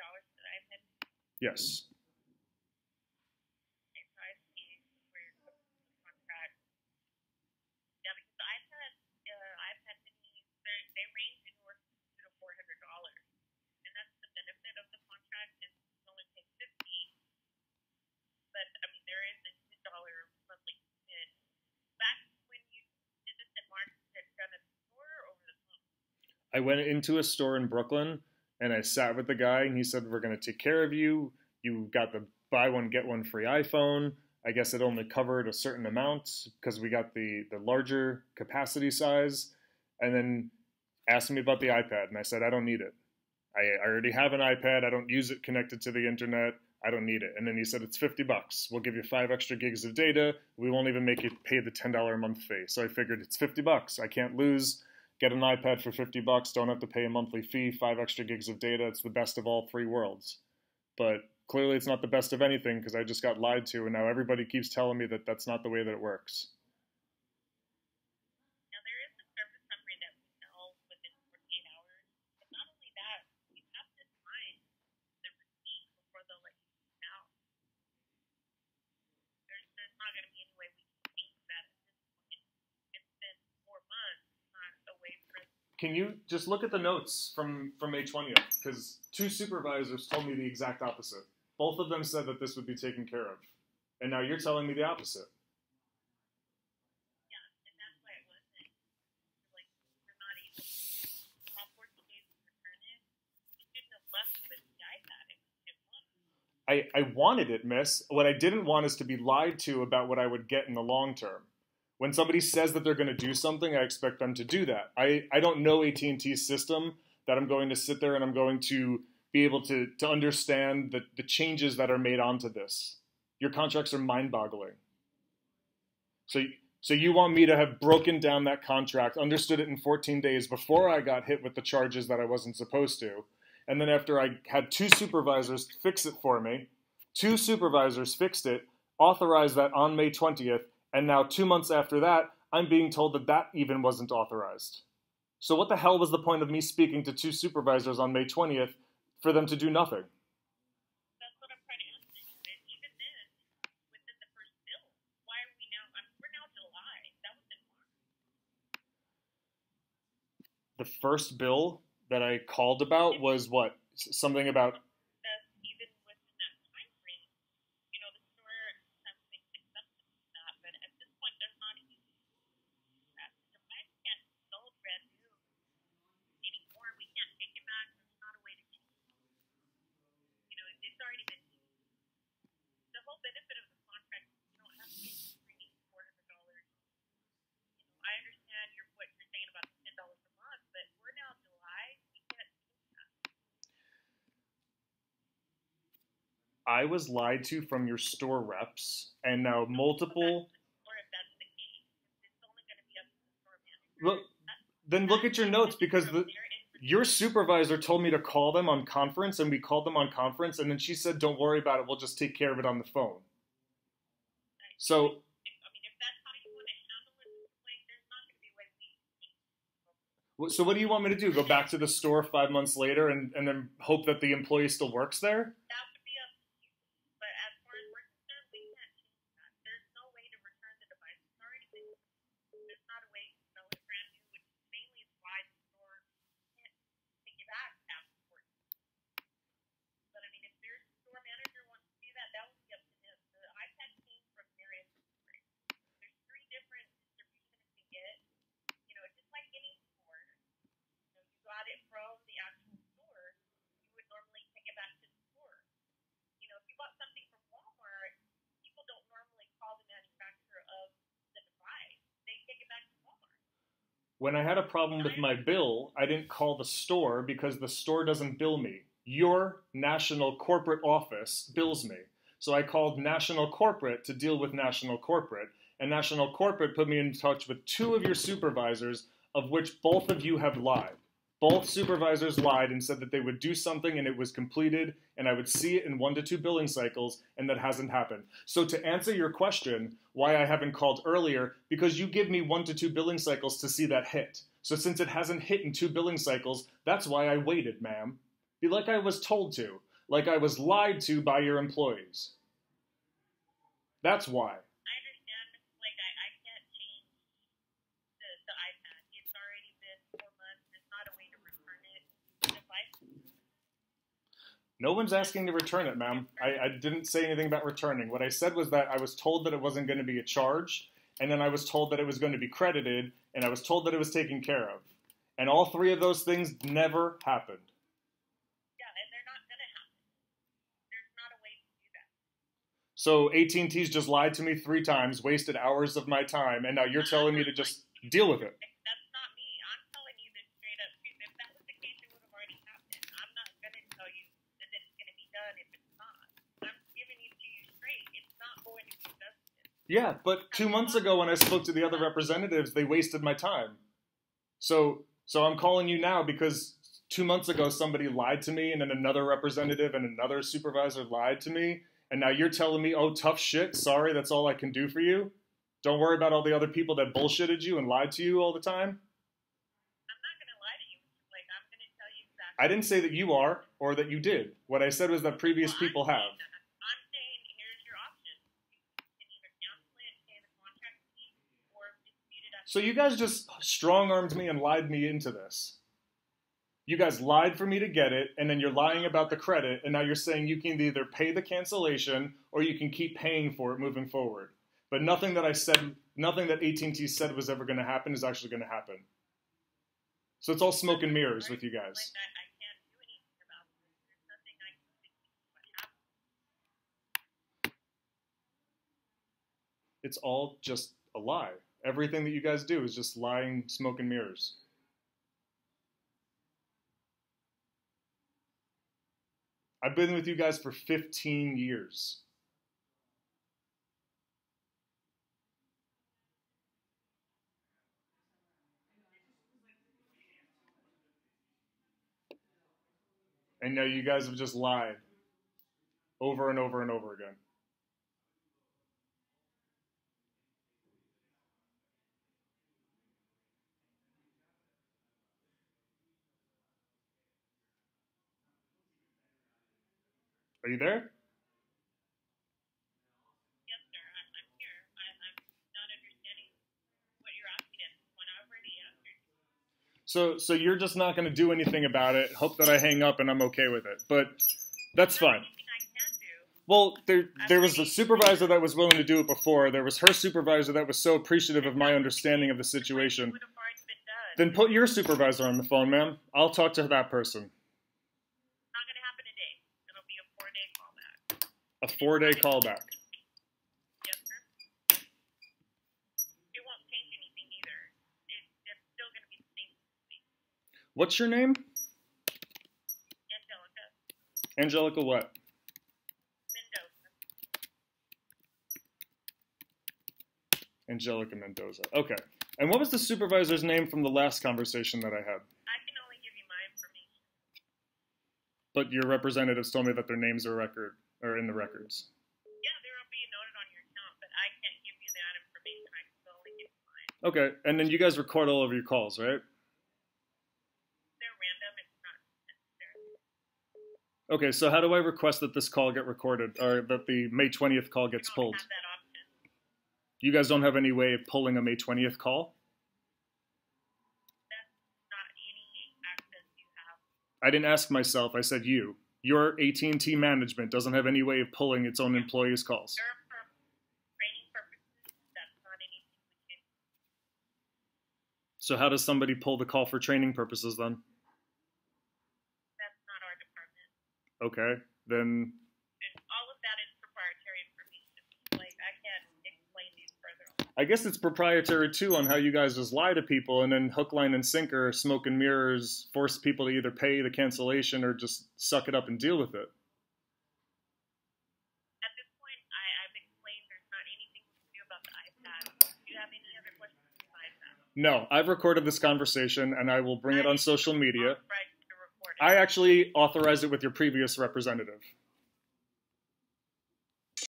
dollars for the iPad. Yes. I see where you're putting the contract. Yeah, because the iPad, uh, iPad they they range anywhere from two to four hundred dollars, and that's the benefit of the contract is you only pay fifty. But I mean, there is a two dollar monthly commitment. Back when you did this in March, you had done a store or over the phone. I went into a store in Brooklyn and I sat with the guy and he said, We're going to take care of you. You got the buy one, get one free iPhone. I guess it only covered a certain amount because we got the, the larger capacity size. And then asked me about the iPad. And I said, I don't need it. I, I already have an iPad. I don't use it connected to the internet. I don't need it. And then he said, It's 50 bucks. We'll give you five extra gigs of data. We won't even make you pay the $10 a month fee. So I figured it's 50 bucks. I can't lose get an iPad for 50 bucks, don't have to pay a monthly fee, five extra gigs of data. It's the best of all three worlds. But clearly, it's not the best of anything because I just got lied to, and now everybody keeps telling me that that's not the way that it works. Now there is a service summary that we sell within 48 hours, but not only that, you have to sign the receipt before they'll let you use it out. There's, there's not going to be any way we can change that at this point. It's been four months, not a way for Can you just look at the notes from, from May 20th? Because two supervisors told me the exact opposite. Both of them said that this would be taken care of. And now you're telling me the opposite. yeah, and that's why it wasn't like we're not able to all 14 days to return it. You shouldn't have left with the iPad if you didn't want it. I, I wanted it, miss. What I didn't want is to be lied to about what I would get in the long term. When somebody says that they're going to do something, I expect them to do that. I, I don't know AT&T's system that I'm going to sit there and I'm going to be able to, to understand the, the changes that are made onto this. Your contracts are mind-boggling. So, so you want me to have broken down that contract, understood it in 14 days before I got hit with the charges that I wasn't supposed to, and then after I had two supervisors fix it for me, two supervisors fixed it, authorized that on May 20th, and now two months after that, I'm being told that that even wasn't authorized. So what the hell was the point of me speaking to two supervisors on May 20th for them to do nothing? That's what I'm trying to answer you. And even then, within the first bill, why are we now? We're now July. That was in The first bill that I called about was what? Something about That's even within that time frame. You know, the store sometimes makes exceptions to that, but at this point, there's not even that. The device can't be sold brand new anymore. We can't take it back. There's not a way to change it. You know, it's already been used. The whole benefit of the contract is you don't have to pay three, four hundred dollars. You know, I understand your what you're saying about the ten dollars a month, but we're now July. We can't that. I was lied to from your store reps, and now multiple. or if that's the case, it's only going to be up to the store manager. Look, then look at your notes because the, your supervisor told me to call them on conference, and we called them on conference, and then she said, "Don't worry about it. We'll just take care of it on the phone." So I mean, if that's how you want to handle it, like, there's not going to be a way we can So what do you want me to do? Go back to the store five months later and, and then hope that the employee still works there? That would be up to you. But as far as we're concerned, we can't change that. There's no way to return the device. It's already been used. There's not a way to sell it brand new, which mainly is why the store can't take it back after 14 But I mean, if their store manager wants to do that, that would be up to them. The iPad came from various stores. There's three different distributions you can get. You know, just like any store. You know, you got it from the actual store, you would normally take it back to the store. You know, if you bought something from Walmart, people don't normally call the manufacturer of the device. They take it back to Walmart. When I had a problem with my bill, I didn't call the store because the store doesn't bill me. Your national corporate office bills me. So I called national corporate to deal with national corporate, and national corporate put me in touch with two of your supervisors, of which both of you have lied. Both supervisors lied and said that they would do something and it was completed, and I would see it in one to two billing cycles, and that hasn't happened. So, to answer your question, why I haven't called earlier, because you give me one to two billing cycles to see that hit. So, since it hasn't hit in two billing cycles, that's why I waited, ma'am. Be like I was told to. like I was lied to by your employees. That's why. I understand. Like I, I can't change the the iPad. It's already been four months. There's not a way to return it. The device. No one's asking to return it, ma'am. I, I didn't say anything about returning. What I said was that I was told that it wasn't going to be a charge, and then I was told that it was going to be credited, and I was told that it was taken care of. And all three of those things never happened. Yeah, and they're not gonna happen. There's not a way to do that. So AT&T's just lied to me three times, wasted hours of my time, and now you're telling me to just deal with it. That's not me. I'm telling you this straight up truth. If that was the case, it would have already happened. I'm not gonna tell you that it's gonna be done if it's not. I'm giving it to you straight. It's not going to be justice. Yeah, but two months ago when I spoke to the other representatives, they wasted my time. So, so I'm calling you now because two months ago somebody lied to me, and then another representative and another supervisor lied to me, and now you're telling me, "Oh, tough shit. Sorry, that's all I can do for you." Don't worry about all the other people that bullshitted you and lied to you all the time. I'm not gonna lie to you. Like I'm gonna tell you exactly. I didn't say that you are or that you did. What I said was that previous Well, people have. saying that. I'm saying here's your option. You can either cancel it, pay the contract fee, or dispute it at So you guys just strong armed me and lied me into this. You guys lied for me to get it, and then you're lying about the credit, and now you're saying you can either pay the cancellation or you can keep paying for it moving forward. But nothing that I said, nothing that AT&T said was ever going to happen is actually going to happen. So it's all smoke and mirrors with you guys. It's all just a lie. Everything that you guys do is just lying, smoke and mirrors. I've been with you guys for 15 years. And now you guys have just lied over and over and over again. Are you there? Yes, sir. I'm here. I, I'm not understanding what you're asking this point. I already answered. So so you're just not going to do anything about it. Hope that I hang up and I'm okay with it. But that's fine. Anything I can do. Well, there there was a supervisor that was willing to do it before. There was her supervisor that was so appreciative of my understanding of the situation. Would have already been done. Then put your supervisor on the phone, ma'am. I'll talk to that person. not going to happen today. It'll be a four-day callback. A four day callback. Yes, sir. It won't change anything either. It, it's still going to be the same. What's your name? Angelica Angelica what? Mendoza. Angelica Mendoza. Okay. And what was the supervisor's name from the last conversation that I had? I can only give you my information. But your representatives told me that their names are record are in the records. Yeah, there will be noted on your account, but I can't give you that information. I can only give you mine. Okay. And then you guys record all of your calls, right? They're random. It's not necessary. Okay, so how do I request that this call get recorded or that the May 20th call gets pulled? have that option. You guys don't have any way of pulling a May 20th call? That's not any access you have. I didn't ask myself, I said you. Your AT&T management doesn't have any way of pulling its own employees' calls. There for training purposes, that's not anything we can. So how does somebody pull the call for training purposes then? That's not our department. Okay, then And all of that is proprietary information. Like I can't explain these further. I guess it's proprietary too on how you guys just lie to people and then hook, line, and sinker, smoke and mirrors, force people to either pay the cancellation or just suck it up and deal with it. At this point, I, I've explained there's not anything we can do about the iPad. Do you have any other questions? No, I've recorded this conversation and I will bring it on social media. Authorized to record it. I actually authorized it with your previous representative.